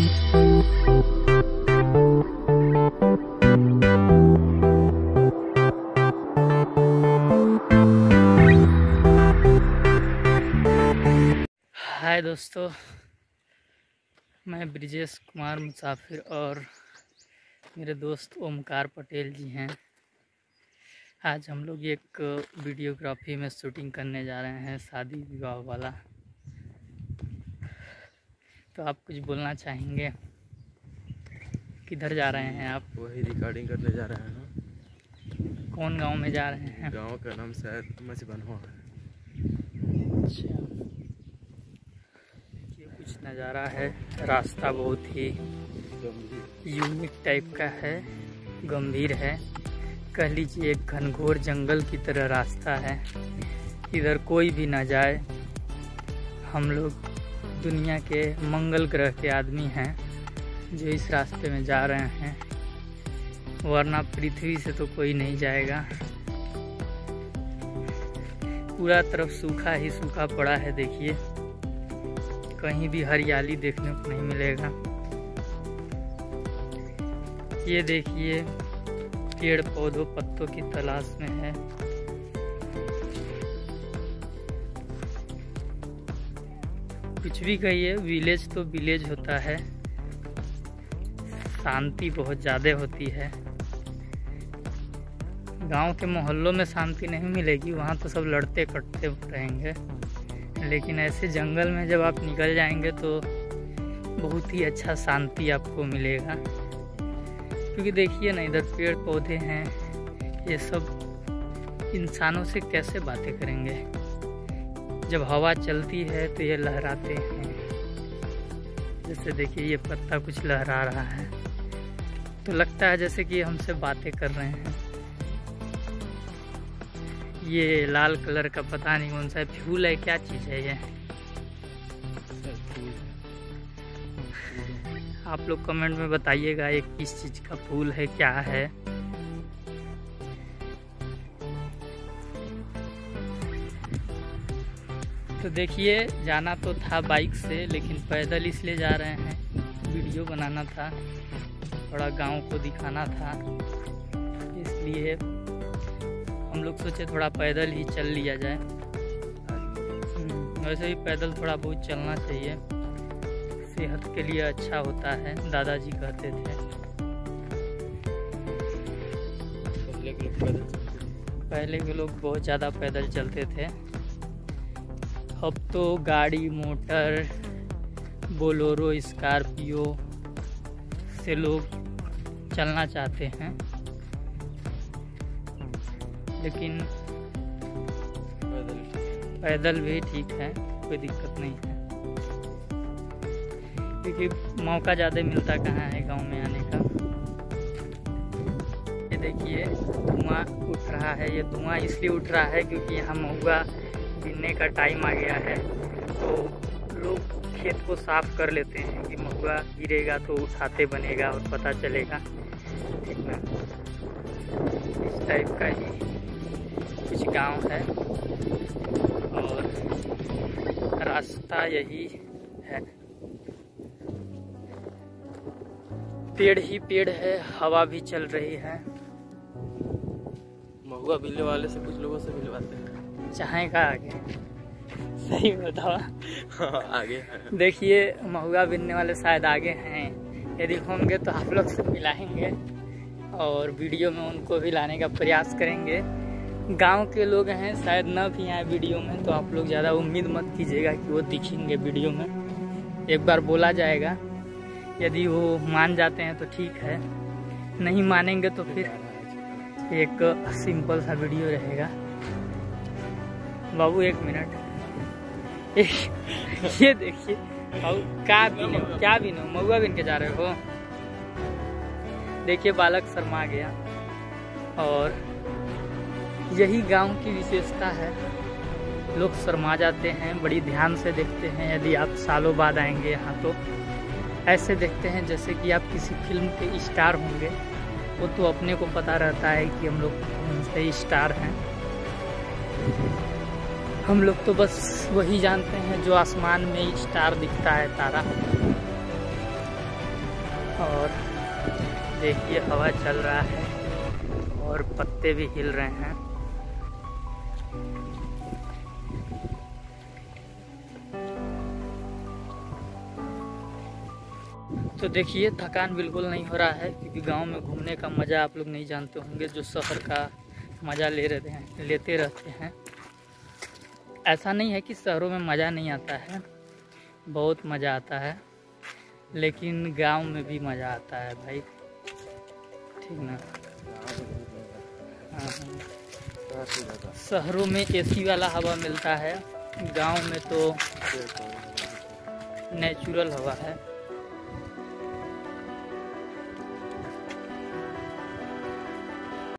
हाय दोस्तों, मैं ब्रिजेश कुमार मुसाफिर और मेरे दोस्त ओमकार पटेल जी हैं। आज हम लोग एक वीडियोग्राफी में शूटिंग करने जा रहे हैं, शादी विवाह वाला। तो आप कुछ बोलना चाहेंगे? किधर जा रहे हैं आप? वही रिकॉर्डिंग करने जा रहे हैं कौन गाँव में जा रहे हैं? गाँव का नाम शायद मछबनवा है। अच्छा। ये कुछ नज़ारा है। रास्ता बहुत ही यूनिक टाइप का है। गंभीर है। कह लीजिए एक घनघोर जंगल की तरह रास्ता है। इधर कोई भी ना जाए। हम लोग दुनिया के मंगल ग्रह के आदमी हैं, जो इस रास्ते में जा रहे हैं। वरना पृथ्वी से तो कोई नहीं जाएगा। पूरा तरफ़ सूखा ही सूखा पड़ा है, देखिए। कहीं भी हरियाली देखने को नहीं मिलेगा। ये देखिए पेड़ पौधों पत्तों की तलाश में है। कुछ भी कहिए विलेज तो विलेज होता है। शांति बहुत ज़्यादा होती है। गाँव के मोहल्लों में शांति नहीं मिलेगी, वहाँ तो सब लड़ते कटते रहेंगे। लेकिन ऐसे जंगल में जब आप निकल जाएँगे तो बहुत ही अच्छा शांति आपको मिलेगा। क्योंकि देखिए ना, इधर पेड़ पौधे हैं, ये सब इंसानों से कैसे बातें करेंगे? जब हवा चलती है तो ये लहराते हैं। जैसे देखिए, ये पत्ता कुछ लहरा रहा है। तो लगता है जैसे कि हमसे बातें कर रहे हैं। ये लाल कलर का पता नहीं कौन सा फूल है, क्या चीज़ है ये? आप लोग कमेंट में बताइएगा, ये किस चीज़ का फूल है, क्या है? तो देखिए, जाना तो था बाइक से, लेकिन पैदल इसलिए जा रहे हैं। वीडियो बनाना था, थोड़ा गाँव को दिखाना था। इसलिए हम लोग सोचे थोड़ा पैदल ही चल लिया जाए। वैसे भी पैदल थोड़ा बहुत चलना चाहिए। सेहत के लिए अच्छा होता है, दादाजी कहते थे। पहले के लोग पहले के लोग बहुत ज़्यादा पैदल चलते थे। अब तो गाड़ी, मोटर, बोलोरो, स्कॉर्पियो से लोग चलना चाहते हैं। लेकिन पैदल भी ठीक है, कोई दिक्कत नहीं है। क्योंकि मौका ज़्यादा मिलता कहाँ है गाँव में आने का? ये देखिए, धुआँ उठ रहा है, ये धुआँ इसलिए उठ रहा है क्योंकि यहाँ महुआ गिनने का टाइम आ गया है तो लोग खेत को साफ़ कर लेते हैं कि महुआ गिरेगा तो उठाते बनेगा और पता चलेगा। ठीक है इस टाइप का ही कुछ गाँव है और रास्ता यही है। पेड़ ही पेड़ है, हवा भी चल रही है। महुआ मिलने वाले से कुछ लोगों से मिलवाते हैं। चाहे का आगे? सही बताओ। हाँ, आगे। देखिए महुआ बिनने वाले शायद आगे हैं। यदि होंगे तो आप लोग से मिलाएँगे और वीडियो में उनको भी लाने का प्रयास करेंगे। गाँव के लोग हैं शायद न भी आए वीडियो में तो आप लोग ज़्यादा उम्मीद मत कीजिएगा कि वो दिखेंगे वीडियो में। एक बार बोला जाएगा यदि वो मान जाते हैं तो ठीक है। नहीं मानेंगे तो फिर एक सिंपल सा वीडियो रहेगा। बाबू, एक मिनट। ये देखिए क्या बिनो क्या बिनो महुआ बिन के जा रहे हो। देखिए, बालक शर्मा गया। और यही गाँव की विशेषता है। लोग शर्मा जाते हैं, बड़ी ध्यान से देखते हैं। यदि आप सालों बाद आएँगे यहाँ तो ऐसे देखते हैं जैसे कि आप किसी फ़िल्म के स्टार होंगे। वो तो अपने को पता रहता है कि हम लोग कौन से स्टार हैं। हम लोग तो बस वही जानते हैं जो आसमान में स्टार दिखता है, तारा। और देखिए, हवा चल रहा है और पत्ते भी हिल रहे हैं। तो देखिए, थकान बिल्कुल नहीं हो रहा है, क्योंकि गाँव में घूमने का मज़ा आप लोग नहीं जानते होंगे, जो शहर का मज़ा ले रहे हैं, लेते रहते हैं। ऐसा नहीं है कि शहरों में मज़ा नहीं आता है। बहुत मज़ा आता है, लेकिन गाँव में भी मज़ा आता है भाई। ठीक ना? हाँ हाँ। शहरों में एसी वाला हवा मिलता है। गाँव में तो नेचुरल हवा है।